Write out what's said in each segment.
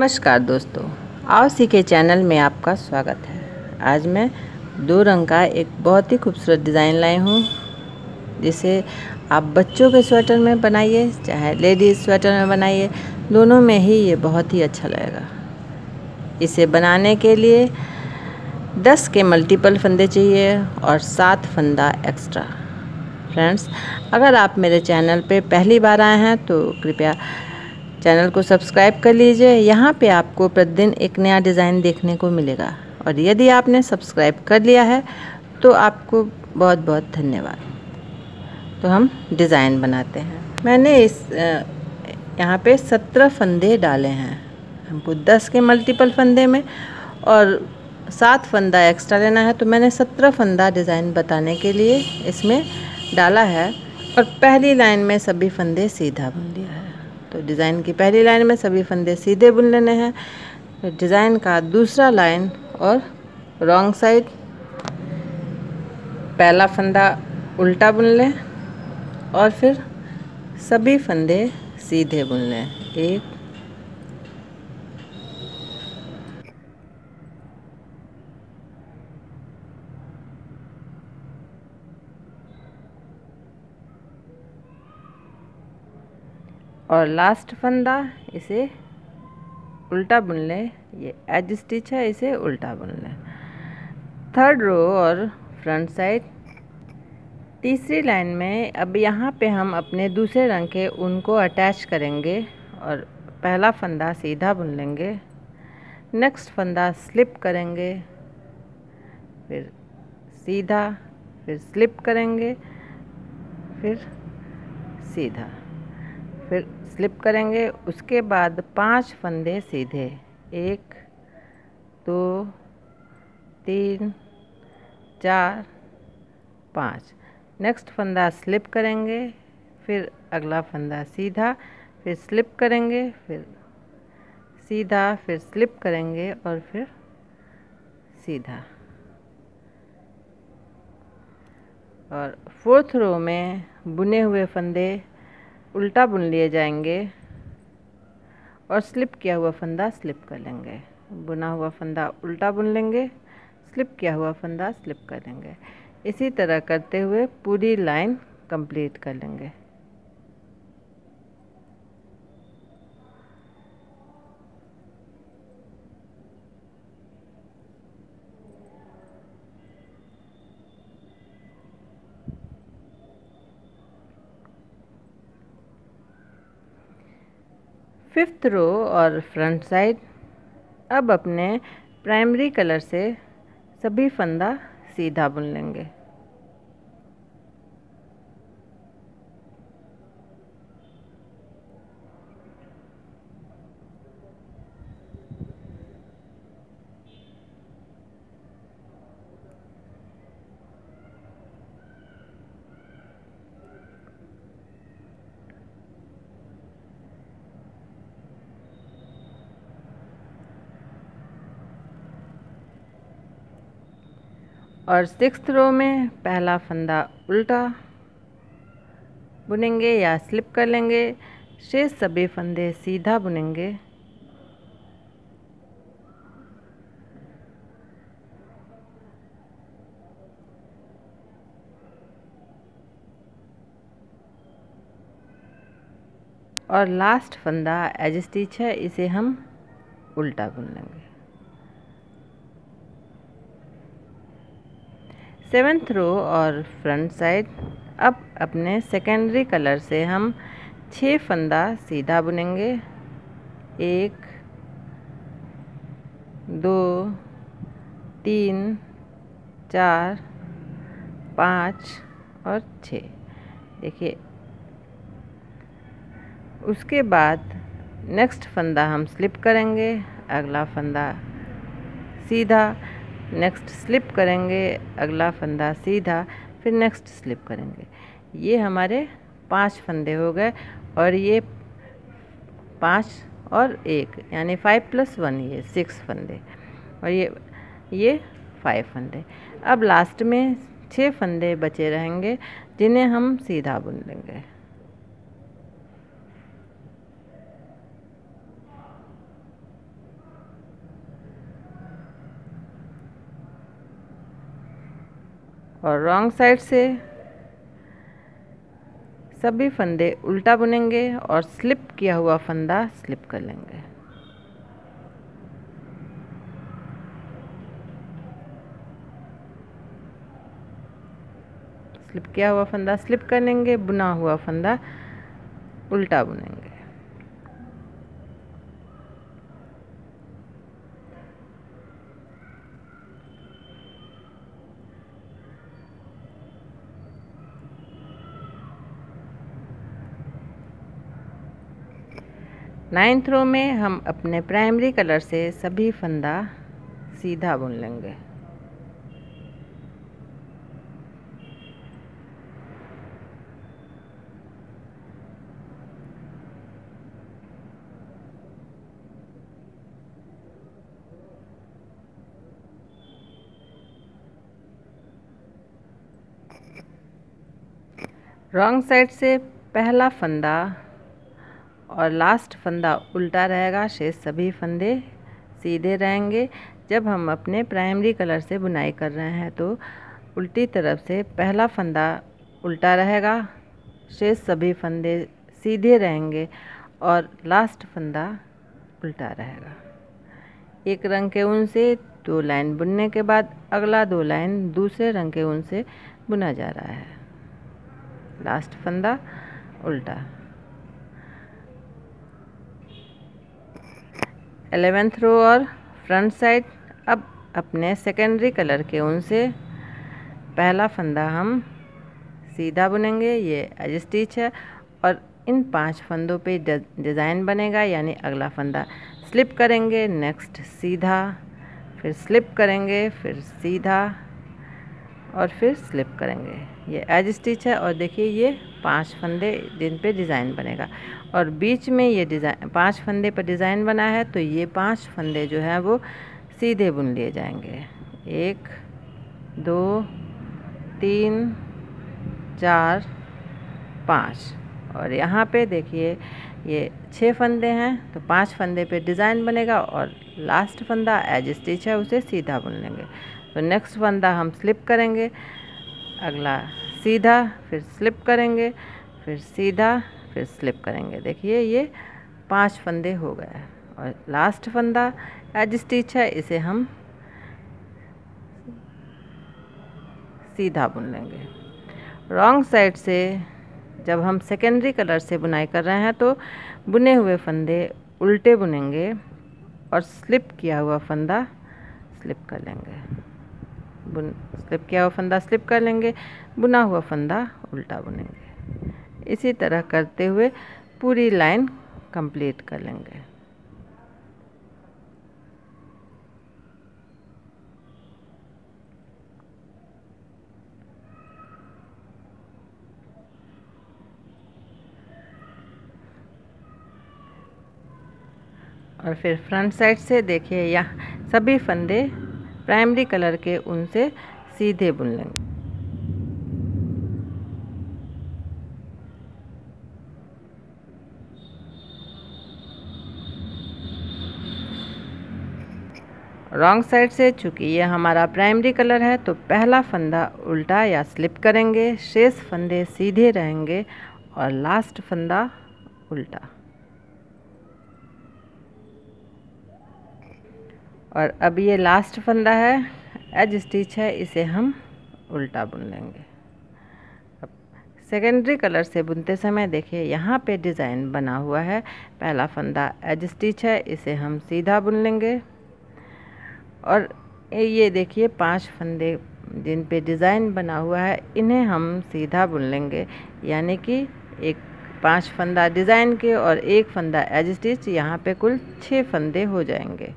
नमस्कार दोस्तों, आओ सीखे चैनल में आपका स्वागत है। आज मैं दो रंग का एक बहुत ही खूबसूरत डिज़ाइन लाई हूँ, जिसे आप बच्चों के स्वेटर में बनाइए, चाहे लेडीज़ स्वेटर में बनाइए, दोनों में ही ये बहुत ही अच्छा लगेगा। इसे बनाने के लिए 10 के मल्टीपल फंदे चाहिए और सात फंदा एक्स्ट्रा। फ्रेंड्स, अगर आप मेरे चैनल पे पहली बार आए हैं तो कृपया चैनल को सब्सक्राइब कर लीजिए। यहाँ पे आपको प्रतिदिन एक नया डिज़ाइन देखने को मिलेगा। और यदि आपने सब्सक्राइब कर लिया है तो आपको बहुत बहुत धन्यवाद। तो हम डिज़ाइन बनाते हैं। मैंने इस यहाँ पे सत्रह फंदे डाले हैं। हमको दस के मल्टीपल फंदे में और सात फंदा एक्स्ट्रा लेना है तो मैंने सत्रह फंदा डिज़ाइन बताने के लिए इसमें डाला है। और पहली लाइन में सभी फंदे सीधा बुन लिया है। तो डिज़ाइन की पहली लाइन में सभी फंदे सीधे बुन लेने हैं। डिज़ाइन का दूसरा लाइन और रॉन्ग साइड। पहला फंदा उल्टा बुन लें और फिर सभी फंदे सीधे बुन लें एक और लास्ट फंदा, इसे उल्टा बुन लें। ये एज स्टिच है, इसे उल्टा बुन लें। थर्ड रो और फ्रंट साइड तीसरी लाइन में, अब यहाँ पे हम अपने दूसरे रंग के ऊन को अटैच करेंगे और पहला फंदा सीधा बुन लेंगे। नेक्स्ट फंदा स्लिप करेंगे। फिर सीधा, फिर स्लिप करेंगे। फिर सीधा। फिर स्लिप करेंगे। उसके बाद पाँच फंदे सीधे। एक, दो, तीन, चार, पाँच। नेक्स्ट फंदा स्लिप करेंगे। फिर अगला फंदा सीधा। फिर स्लिप करेंगे। फिर सीधा, फिर स्लिप करेंगे और फिर सीधा। और फोर्थ रो में बुने हुए फंदे उल्टा बुन लिए जाएँगे और स्लिप किया हुआ फंदा स्लिप कर लेंगे। बुना हुआ फंदा उल्टा बुन लेंगे स्लिप किया हुआ फंदा स्लिप कर लेंगे। इसी तरह करते हुए पूरी लाइन कंप्लीट कर लेंगे। फिफ्थ रो और फ्रंट साइड, अब अपने प्राइमरी कलर से सभी फंदा सीधा बुन लेंगे। और सिक्स रो में पहला फंदा उल्टा। बुनेंगे या स्लिप कर लेंगे। शेष सभी फंदे सीधा बुनेंगे। और लास्ट फंदा एज स्टिच है इसे हम उल्टा बुन लेंगे। सेवेंथ रो और फ्रंट साइड। अब अपने सेकेंडरी कलर से हम छः फंदा सीधा बुनेंगे। एक, दो, तीन, चार, पाँच और छ देखिए। उसके बाद नेक्स्ट फंदा हम स्लिप करेंगे। अगला फंदा सीधा नेक्स्ट स्लिप करेंगे, अगला फंदा सीधा, फिर नेक्स्ट स्लिप करेंगे। ये हमारे पाँच फंदे हो गए और ये पाँच और एक, यानी फाइव प्लस वन ये सिक्स फंदे। और ये ये फाइव फंदे। अब लास्ट में छः फंदे बचे रहेंगे, जिन्हें हम सीधा बुन लेंगे। और रॉन्ग साइड से सभी फंदे उल्टा बुनेंगे और स्लिप किया हुआ फंदा स्लिप कर लेंगे। स्लिप किया हुआ फंदा स्लिप कर लेंगे, बुना हुआ फंदा उल्टा बुनेंगे। नाइन्थ रो में हम अपने प्राइमरी कलर से सभी फंदा सीधा बुन लेंगे। रॉन्ग साइड से पहला फंदा और लास्ट फंदा उल्टा रहेगा, शेष सभी फंदे सीधे रहेंगे। जब हम अपने प्राइमरी कलर से बुनाई कर रहे हैं तो उल्टी तरफ़ से पहला फंदा उल्टा रहेगा, शेष सभी फंदे सीधे रहेंगे और लास्ट फंदा उल्टा रहेगा। एक रंग के ऊन से दो लाइन बुनने के बाद अगला दो लाइन दूसरे रंग के ऊन से बुना जा रहा है। लास्ट फंदा उल्टा। एलेवेंथ रो और फ्रंट साइड अब अपने सेकेंडरी कलर के ऊन से पहला फंदा हम सीधा बुनेंगे, ये एज स्टिच है। और इन पाँच फंदों पे डिज़ाइन बनेगा, यानी अगला फंदा स्लिप करेंगे नेक्स्ट सीधा, फिर स्लिप करेंगे, फिर सीधा, और फिर स्लिप करेंगे। ये एज स्टिच है, और देखिए ये पाँच फंदे जिन पे डिज़ाइन बनेगा। और बीच में ये डिज़ाइन, पाँच फंदे पर डिज़ाइन बना है तो ये पाँच फंदे जो हैं वो सीधे बुन लिए जाएँगे। एक, दो, तीन, चार, पाँच। और यहाँ पे देखिए, ये छः फंदे हैं तो पाँच फंदे पे डिज़ाइन बनेगा और लास्ट फंदा एज स्टिच है, उसे सीधा बुन लेंगे। तो नेक्स्ट फंदा हम स्लिप करेंगे। अगला सीधा, फिर स्लिप करेंगे, फिर सीधा, फिर स्लिप करेंगे। देखिए, ये पाँच फंदे हो गए और लास्ट फंदा एज स्टिच है, इसे हम सीधा बुन लेंगे। रॉन्ग साइड से, जब हम सेकेंडरी कलर से बुनाई कर रहे हैं तो बुने हुए फंदे उल्टे बुनेंगे और स्लिप किया हुआ फंदा स्लिप कर लेंगे। बुन स्लिप किया हुआ फंदा स्लिप कर लेंगे, बुना हुआ फंदा उल्टा बुनेंगे। इसी तरह करते हुए पूरी लाइन कंप्लीट कर लेंगे। और फिर फ्रंट साइड से देखिए, यहाँ सभी फंदे प्राइमरी कलर के ऊन से सीधे बुन लेंगे। रॉन्ग साइड से चूँकि ये हमारा प्राइमरी कलर है तो पहला फंदा उल्टा या स्लिप करेंगे, शेष फंदे सीधे रहेंगे और लास्ट फंदा उल्टा। और अब ये लास्ट फंदा है। एज स्टिच है, इसे हम उल्टा बुन लेंगे। अब सेकेंडरी कलर से बुनते समय देखिए, यहाँ पे डिज़ाइन बना हुआ है। पहला फंदा एज स्टिच है, इसे हम सीधा बुन लेंगे। और ये देखिए, पाँच फंदे जिन पे डिज़ाइन बना हुआ है, इन्हें हम सीधा बुन लेंगे। यानी कि एक, पाँच फंदा डिज़ाइन के और एक फंदा एज स्टिच यहाँ पे कुल छः फंदे हो जाएँगे।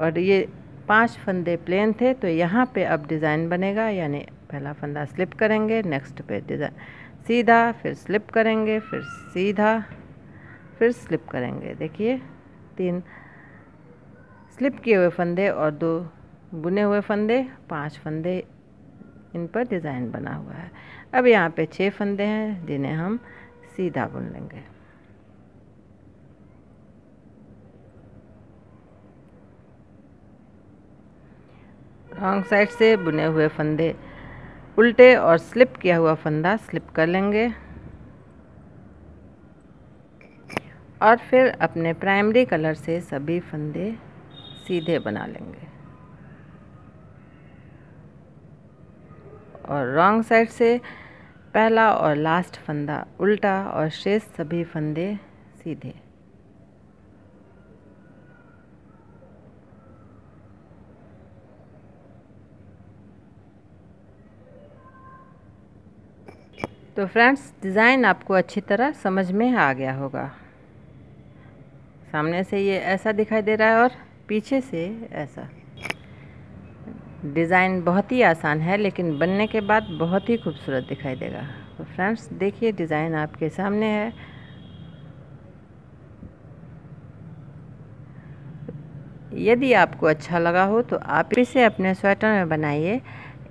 और ये पाँच फंदे प्लेन थे तो यहाँ पे अब डिज़ाइन बनेगा, यानी पहला फंदा स्लिप करेंगे, नेक्स्ट पे डिज़ाइन, सीधा, फिर स्लिप करेंगे, फिर सीधा, फिर स्लिप करेंगे। देखिए, तीन स्लिप किए हुए फंदे और दो बुने हुए फंदे, पाँच फंदे इन पर डिज़ाइन बना हुआ है। अब यहाँ पे छः फंदे हैं, जिन्हें हम सीधा बुन लेंगे। रॉन्ग साइड से बुने हुए फंदे। उल्टे और स्लिप किया हुआ फंदा स्लिप कर लेंगे। और फिर अपने प्राइमरी कलर से सभी फंदे सीधे बना लेंगे। और रॉन्ग साइड से पहला और लास्ट फंदा, उल्टा और शेष सभी फंदे सीधे। तो फ्रेंड्स, डिज़ाइन आपको अच्छी तरह समझ में आ गया होगा। सामने से ये ऐसा दिखाई दे रहा है और पीछे से ऐसा। डिज़ाइन बहुत ही आसान है, लेकिन बनने के बाद बहुत ही खूबसूरत दिखाई देगा। तो फ्रेंड्स, देखिए डिज़ाइन आपके सामने है। यदि आपको अच्छा लगा हो तो आप इसे अपने स्वेटर में बनाइए।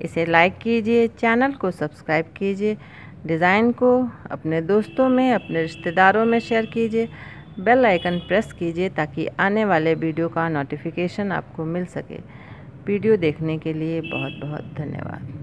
इसे लाइक कीजिए, चैनल को सब्सक्राइब कीजिए। डिज़ाइन को अपने दोस्तों में, अपने रिश्तेदारों में शेयर कीजिए। बेल आइकन प्रेस कीजिए ताकि आने वाले वीडियो का नोटिफिकेशन आपको मिल सके। वीडियो देखने के लिए बहुत बहुत धन्यवाद।